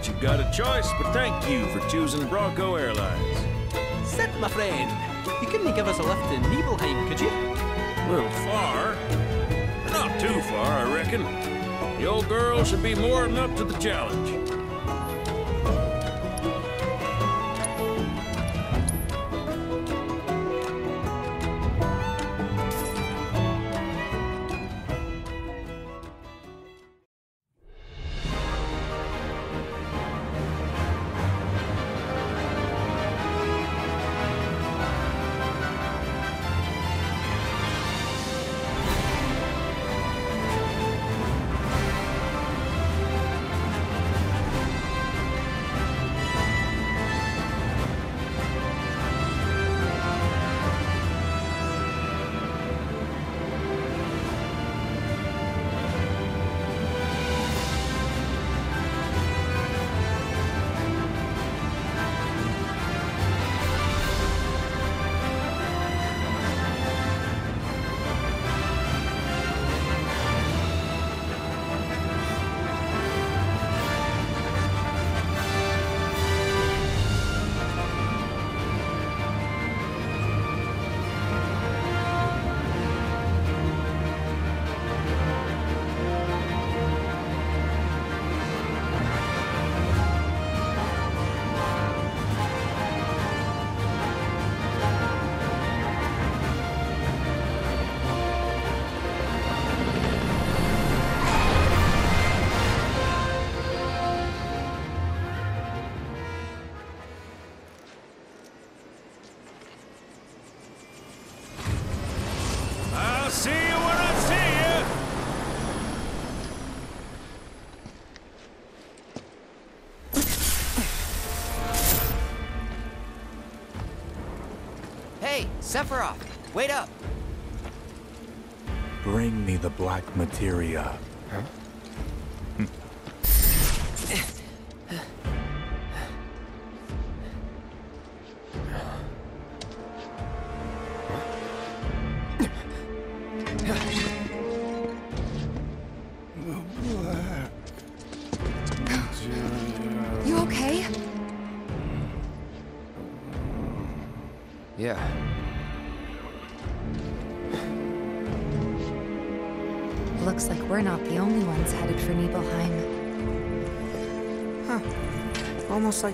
That you've got a choice, but thank you for choosing Bronco Airlines. Cid, my friend, you couldn't give us a lift to Nibelheim, could you? A little far. Not too far, I reckon. The old girl should be more than up to the challenge. Sephiroth, wait up! Bring me the black materia. You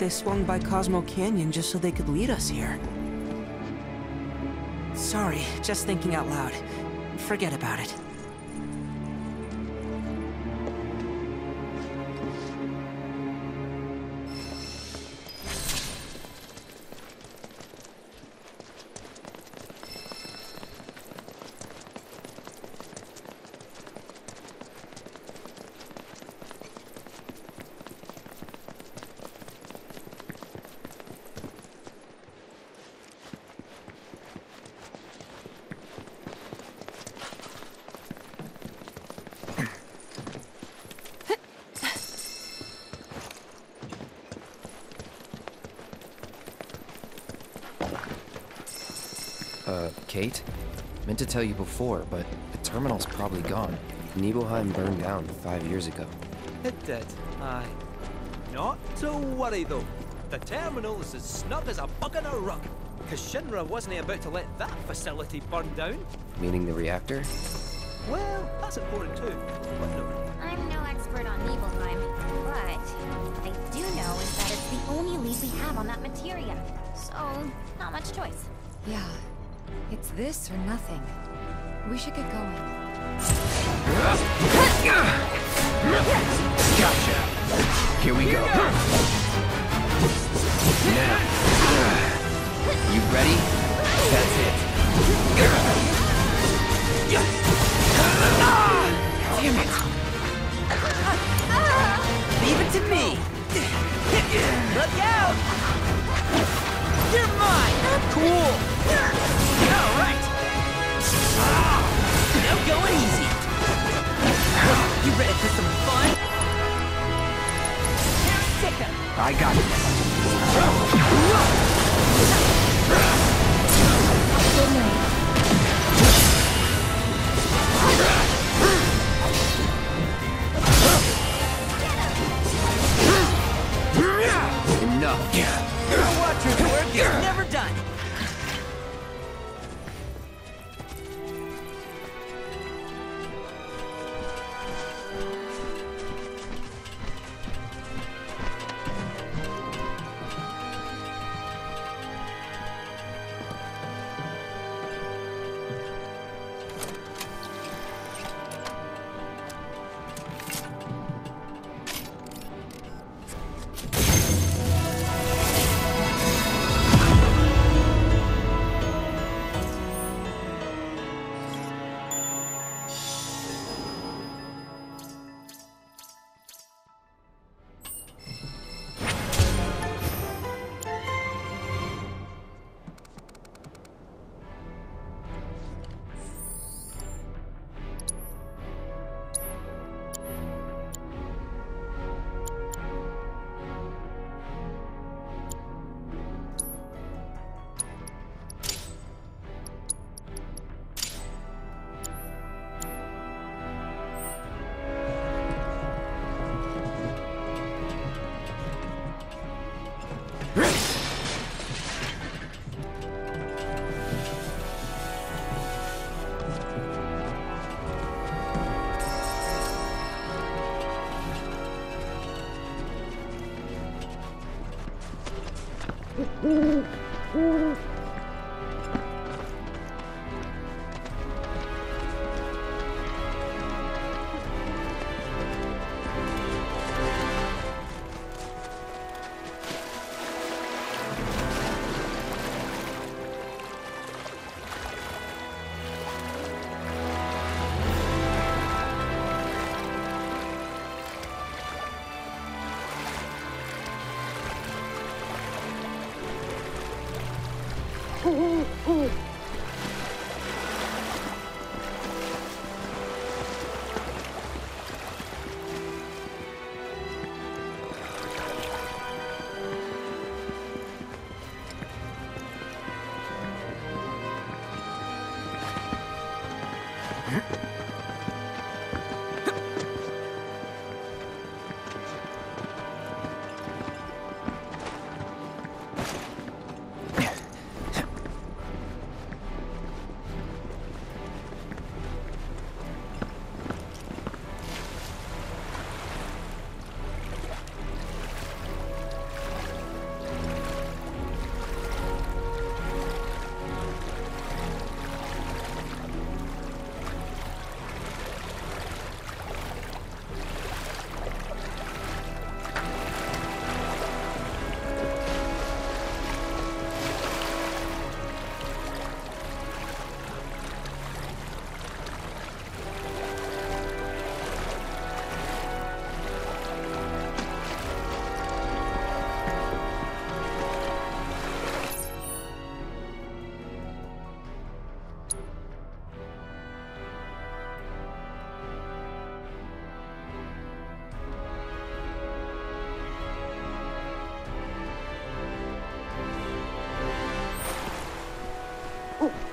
they swung by Cosmo Canyon just so they could lead us here. Sorry, just thinking out loud. Forget about it. Uh, Cait? Meant to tell you before, but the terminal's probably gone. Nibelheim burned down five years ago. It did, aye. Not to worry though. The terminal is as snug as a bug in a rug. Because Shinra wasn't about to let that facility burn down. Meaning the reactor? Well, that's important too. But no. I'm no expert on Nibelheim, but I do know is that it's the only lead we have on that materia. So, not much choice. Yeah. It's this or nothing. We should get going. Gotcha! Here we go. Now. You ready? That's it. Damn it! Leave it to me! Look out! You're mine! Cool! Alright! No going easy! You ready for some fun? Sick 'em. I got this.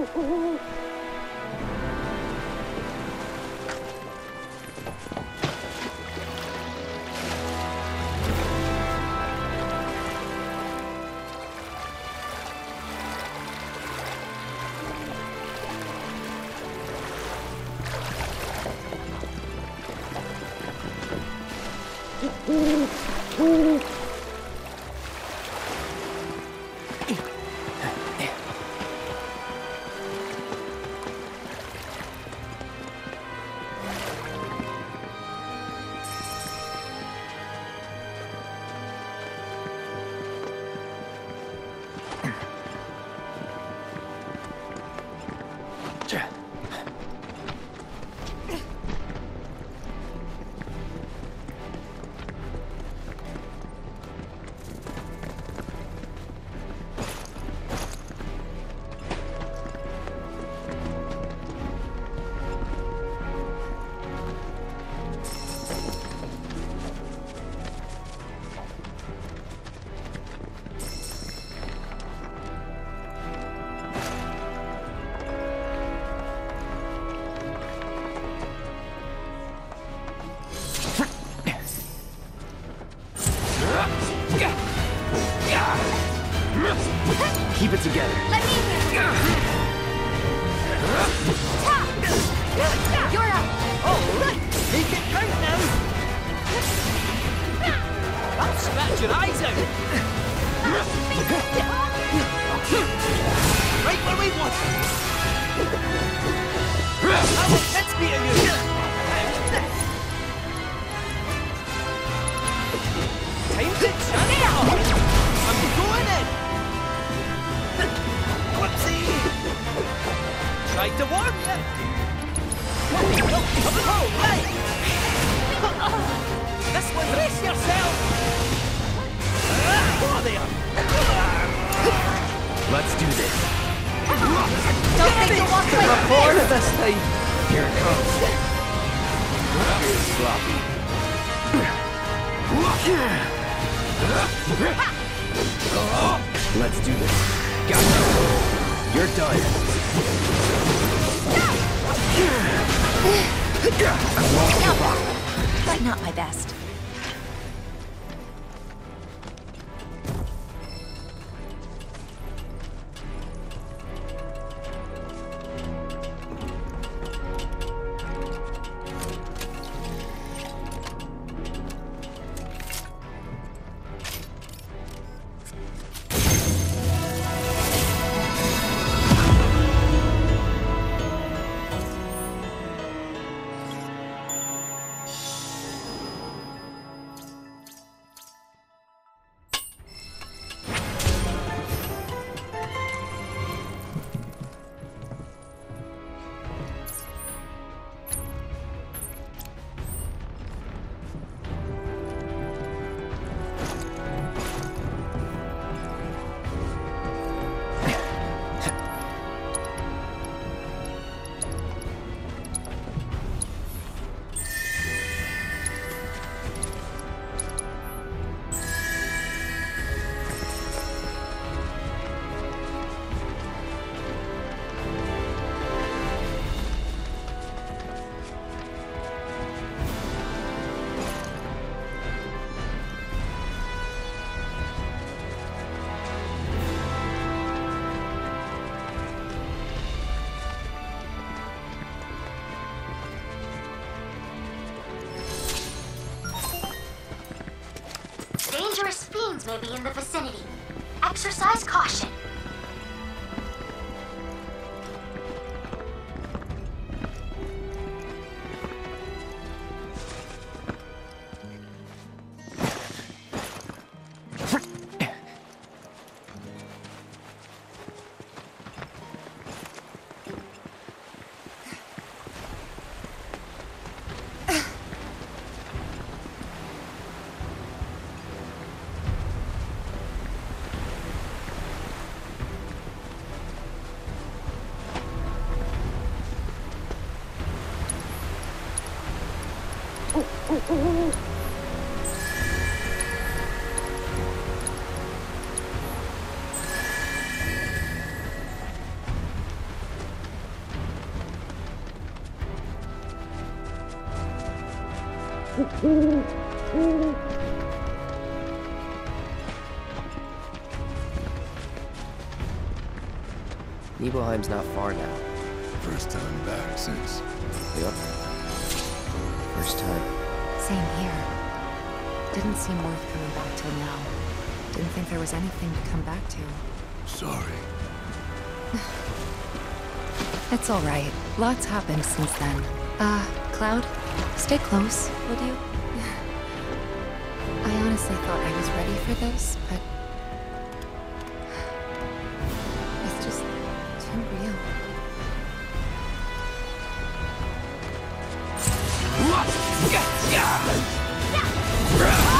Ooh, ooh. Scratch your eyes out. Right where we want. How hits me in you? Time to turn it on. I'm going in. Whoopsie. Tried to warn you. Oh, right. This one, brace yourself. Oh, there. Let's do this. Don't think you'll walk away from More this. this time. Here it comes. That is Sloppy. Let's do this. Gotcha. You're done. But not my best. May be in the vicinity. Exercise Nibelheim's not far now. First time back since. Yep. First time. Same here. Didn't seem worth coming back till now. Didn't think there was anything to come back to. Sorry. It's all right. Lots happened since then. Uh, Cloud, stay close, would you? I honestly thought I was ready for this, but it's just too real.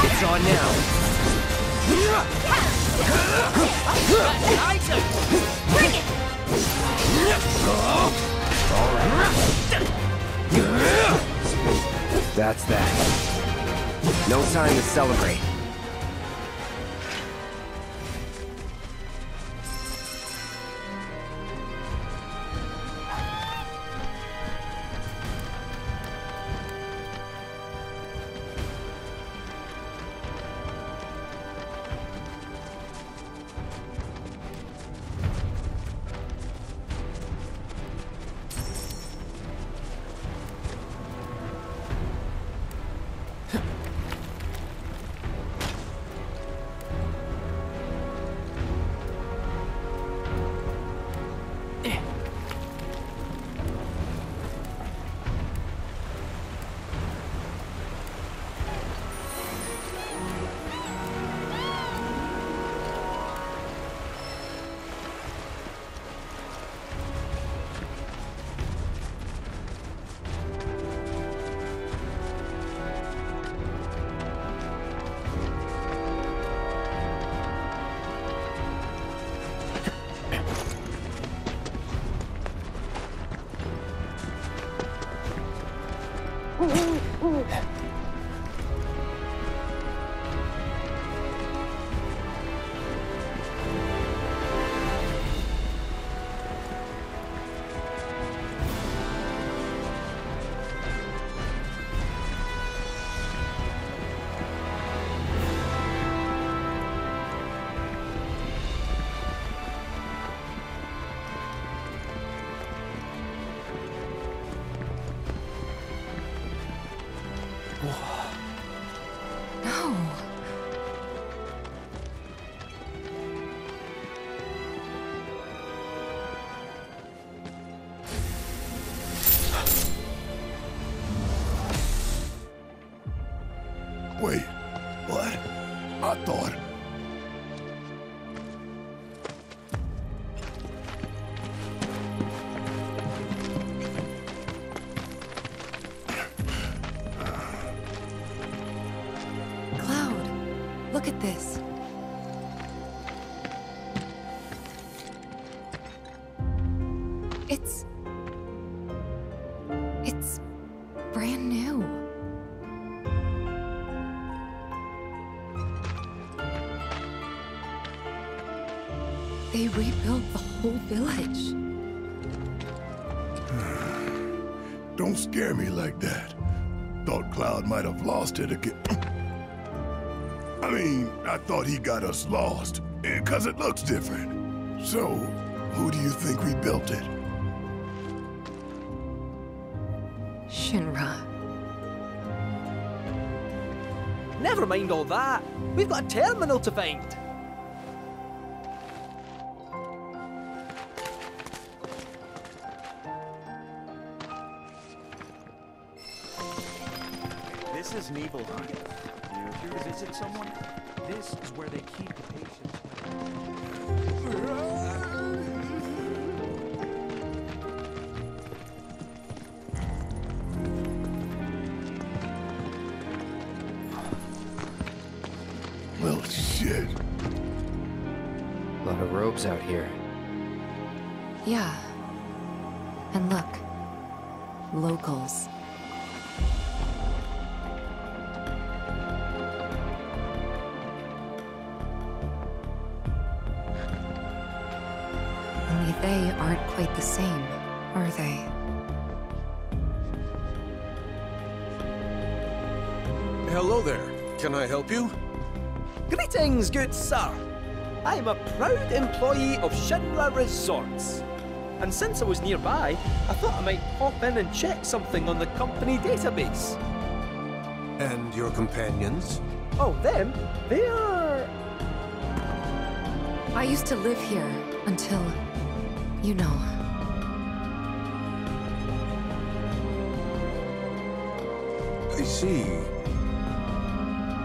It's on now. Bring it. That's that. No time to celebrate. Oh. It's. It's brand new. They rebuilt the whole village. Don't scare me like that. Thought Cloud might have lost it again. I mean, I thought he got us lost, because it looks different. So, who do you think rebuilt it? Never mind all that. We've got a terminal to find. This is Nibelheim. You here to visit someone? This is where they keep the patients. Locals. Only they aren't quite the same, are they? Hello there. Can I help you? Greetings, good sir. I'm a proud employee of Shinra Resorts. And since I was nearby, I thought I might pop in and check something on the company database. And your companions? Oh, them? They are. I used to live here until. you know. I see.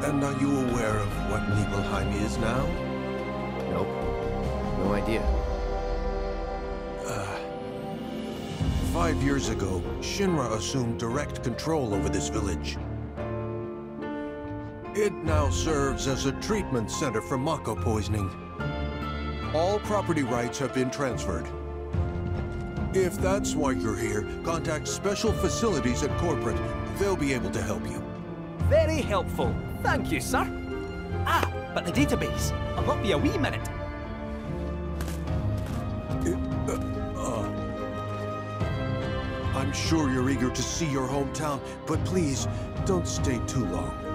And are you aware of what Nibelheim is now? Nope. No idea. Five years ago, Shinra assumed direct control over this village. It now serves as a treatment center for Mako poisoning. All property rights have been transferred. If that's why you're here, contact Special Facilities at Corporate. They'll be able to help you. Very helpful. Thank you, sir. Ah, but the database. I'll not be a wee minute. I'm sure you're eager to see your hometown, but please, don't stay too long.